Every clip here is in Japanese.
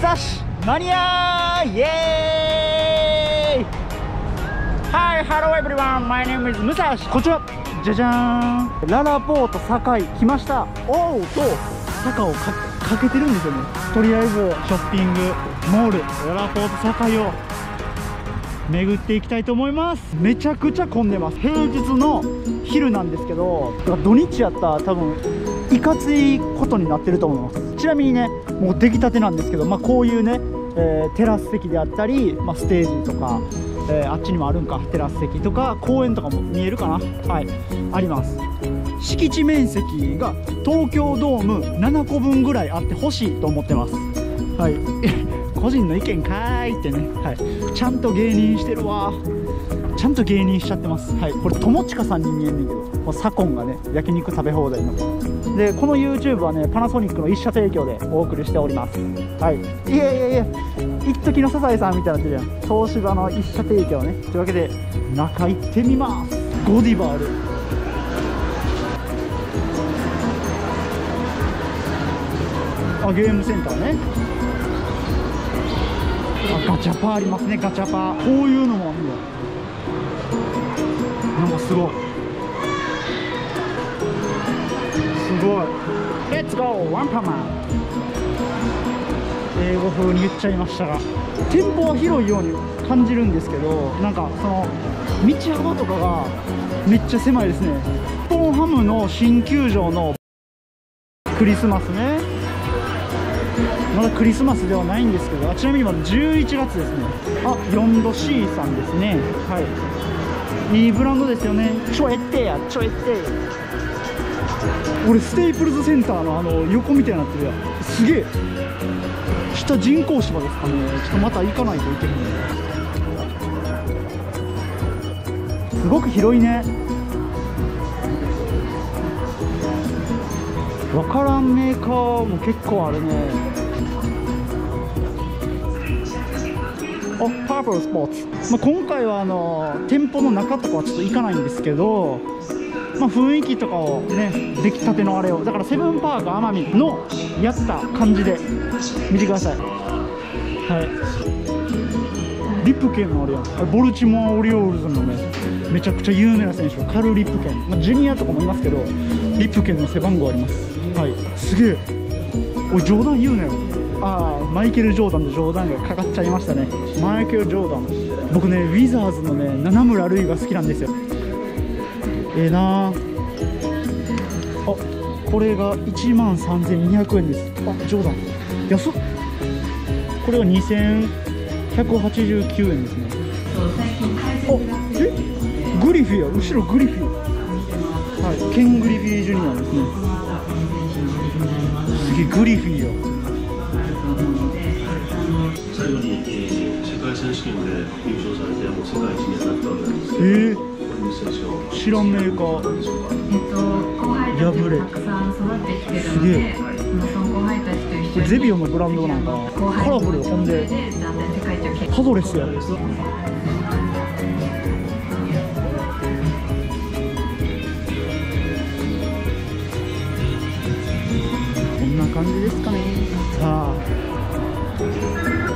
指マニアイエーイ。Hi, hello everyone, my name is 武蔵こちらじゃじゃーん。ララポート堺来ました。おうと坂をかかけてるんですよね。とりあえずショッピングモールララポート堺を巡っていきたいと思います。めちゃくちゃ混んでます。平日の昼なんですけど土日やったら多分いかついことになってると思います。ちなみにねもう出来たてなんですけど、まあ、こういうね、えー、テラス席であったり、まあ、ステージとか、えー、あっちにもあるんかテラス席とか公園とかも見えるかな？はいあります。敷地面積が東京ドーム7個分ぐらいあってほしいと思ってます。はい。個人の意見かーいってね、はい、ちゃんと芸人してるわちゃんと芸人しちゃってます。はい。これ友近さんに見えんねんけどもう左近がね焼肉食べ放題のでこの YouTube はねパナソニックの一社提供でお送りしております。はい。いやいやいや一時のサザエさんみたいになってるやん。東芝の一社提供ね。というわけで中行ってみます。ゴディバールあゲームセンターね。あガチャパーありますねガチャパー。こういうのもあるんだ。なんかすごい。すごい。レッツゴーワンパンマン英語風に言っちゃいましたが店舗は広いように感じるんですけどなんかその道幅とかがめっちゃ狭いですね。日本ハムの新球場のクリスマスね。まだクリスマスではないんですけどあちなみに今11月ですね。あ4度 C さんですね。はい。いいブランドですよね。ちょえってやちょえって。俺ステイプルズセンターのあの横みたいになってるやん。すげえ。下人工芝ですかね。ちょっとまた行かないといけない。すごく広いね。分からんメーカーも結構あるねパープルスポーツ、まあ、今回はあの店舗の中とかはちょっと行かないんですけど、まあ、雰囲気とかをね出来たてのあれをだからセブンパーク奄美のやった感じで見てください。はい。リップ券もあるやあれボルチモア・オリオールズのねめちゃくちゃ有名な選手カル・リップ券、まあ、ジュニアとかもいますけどリップ券の背番号あります。はい。すげえ。お冗談言うなよ。ああマイケル・ジョーダンの冗談がかかっちゃいましたね。マイケル・ジョーダン。僕ねウィザーズのね七村塁が好きなんですよ。ええー、なあ。これが1万3200円です。あジョーダン。安っ。これが2189円ですね。あえ？グリフィーや後ろグリフィーはい。ケン・グリフィージュニアですね。すげえグリフィーや最後に、えー、世界選手権で優勝されてもう世界一になったわけなんですけど、えー、知らんメーカー破れすげえ。これゼビオのブランドなんかカラフルほんでパドレスや。こん感じですかね。さあ。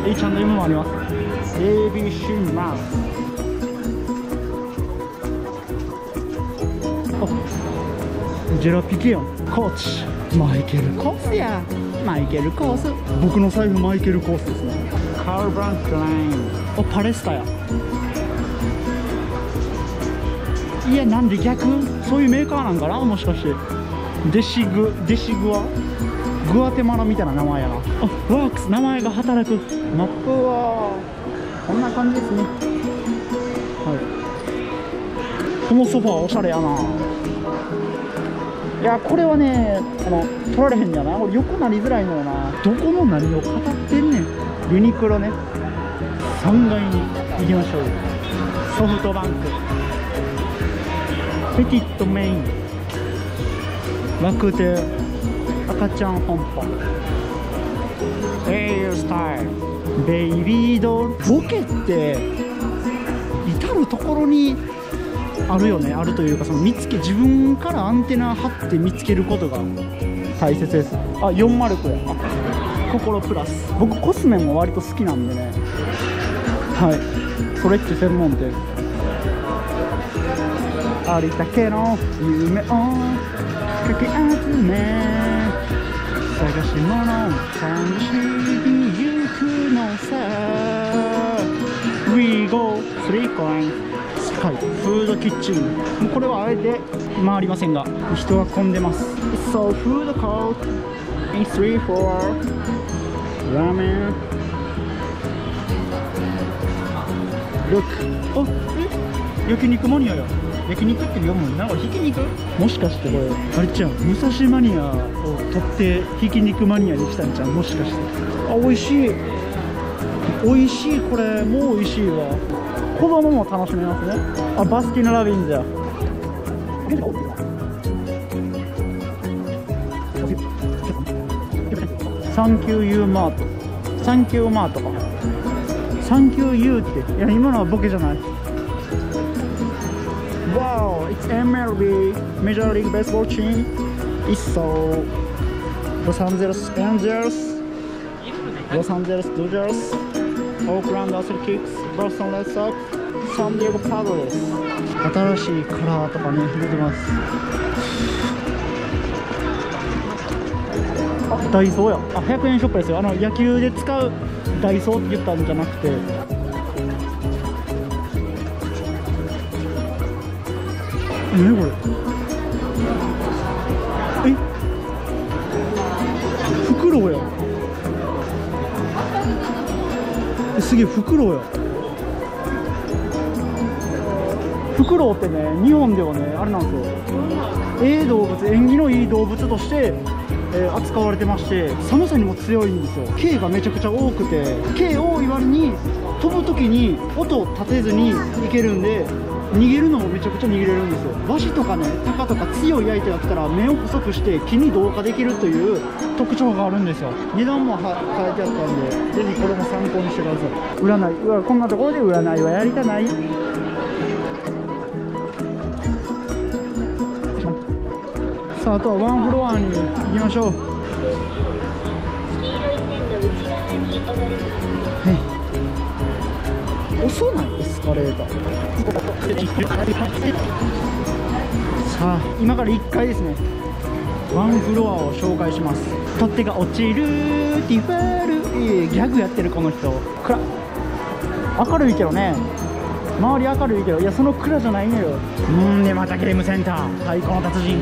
H&M もあります。ABC マスあジェラピケやんコーチ。マイケル・コースや。マイケル・コース。僕の財布マイケル・コースですね。カール・ブランク・ライン。あパレスタや。いやなんで逆？そういうメーカーなんかな？もしかして。デシグデシグはグアテマラみたいな名前やな。あワークス名前が働く。マップはこんな感じですね。はい。このソファーおしゃれやな。いやこれはねあの取られへんやな。俺横なりづらいのよな。どこの何を語ってんねん。ユニクロね。3階に行きましょう。ソフトバンク。ペティットメイン。楽天赤ちゃん本舗エイスタイル。ベイビードボケって至る所にあるよね。あるというかその見つけ自分からアンテナ張って見つけることが大切です。あ409や。心プラス。僕コスメも割と好きなんでね。はい。ストレッチ専門店。ありだけの夢をかき集め。探し物を探しに行くのさ。We go three coin はい。フードキッチンもうこれはあえて回りませんが人が混んでます。So food court. In 3 4ラーメン Look あえ焼肉マニアや焼肉って読むなこれひき肉もしかして。これあれちゃん武蔵マニアを取ってひき肉マニアに来たんちゃうもしかしてあ美味しい。美味しい。これもう美味しい。わ子供も楽しめますねあバスキンラビンズやサンキューユーマートサンキューマートかサンキューユーってい。や今のはボケじゃない。Wow, it's MLB Major League Baseball team. It's so Los Angeles Angels, Los Angeles Dodgers, Oakland Athletics, Boston Red Sox, San Diego Padres. 新しいカラーとかね出てます。あ、ダイソーや。あ、100円ショップですよ。あの野球で使うダイソーって言ったんじゃなくて。えこれ？え？フクロウや。すげえフクロウや。フクロウってね日本ではねあれなんですよ。ええ動物縁起のいい動物として、えー扱われてまして寒さにも強いんですよ。毛がめちゃくちゃ多くて毛多い割に飛ぶ時に音を立てずにいけるんで逃げるのもめちゃくちゃ逃げれるんですよ。ワシとかねタカとか強い相手が来たら目を細くして木に同化できるという特徴があるんですよ。値段もは書いてあったんでぜひこれも参考にしてください。占い。うわこんなところで占いはやりたない。さああとはワンフロアに行きましょう。はい遅な。いエスカレーター。さあ今から1階ですね。ワンフロアを紹介します。取っ手が落ちるティファールえーギャグやってるこの人。暗明るいけどね。周り明るいけど。いやその蔵じゃないのよ。うんでまたゲームセンター。太鼓の達人。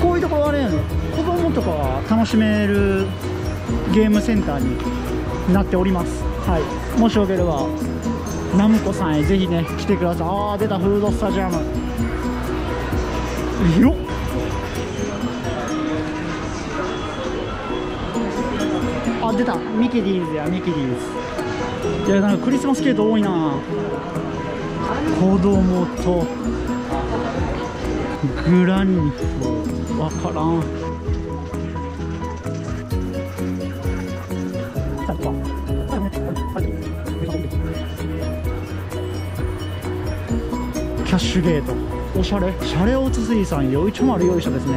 こういうところはね子供とかが楽しめるゲームセンターになっておりますはい。もしよければナムコさんへぜひね来てください。ああ出たフードスタジアム。広っ。あ出た。ミキディーズやミキディーズ。いやなんかクリスマスケート多いな。子供とグラニフわからん。キャッシュゲート。おしゃれ。シャレオツ水産よいちょ丸よいしょですね。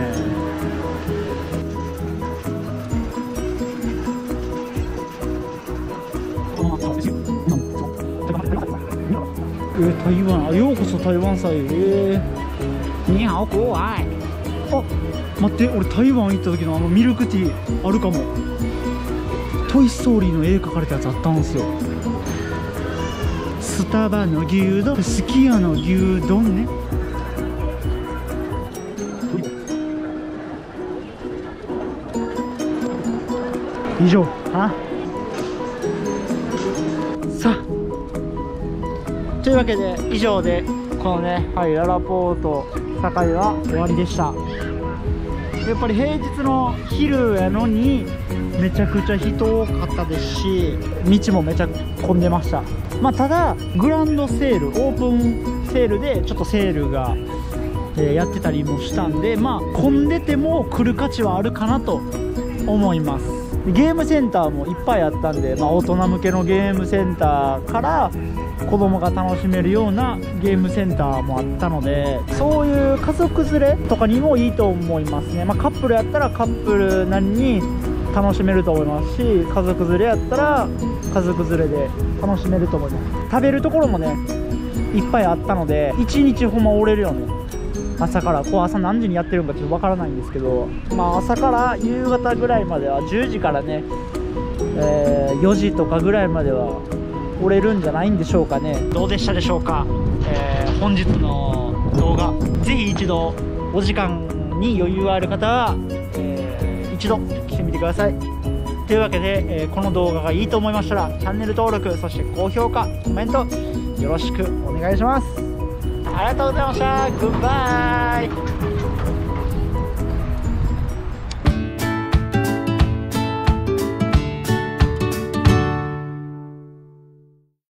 え台湾。あようこそ台湾祭えー、に好怖いあ待って俺台湾行った時のあのミルクティーあるかも。トイ・ストーリーの絵描かれたやつあったんですよスタバの牛丼すき家の牛丼ね。以上。はさあ。というわけで以上でこのねはいララポート堺は終わりでした。やっぱり平日の昼やのにめちゃくちゃ人多かったですし道もめちゃ混んでました。まあただグランドセールオープンセールでちょっとセールが、えやってたりもしたんでまあ混んでても来る価値はあるかなと思います。ゲームセンターもいっぱいあったんで、まあ、大人向けのゲームセンターから子供が楽しめるようなゲームセンターもあったのでそういう家族連れとかにもいいと思いますね、まあ、カップルやったらカップルなりに楽しめると思いますし家族連れやったら家族連れで楽しめると思います。食べるところもねいっぱいあったので1日ほんま折れるよね。朝からこう朝何時にやってるのかちょっとわからないんですけどまあ朝から夕方ぐらいまでは10時からね、えー4時とかぐらいまでは折れるんじゃないんでしょうかねどうでしたでしょうか、えー本日の動画。ぜひ一度お時間に余裕がある方は、えー一度来てみてください。というわけで、えーこの動画がいいと思いましたらチャンネル登録そして高評価コメントよろしくお願いします。ありがとうございました。グッバイ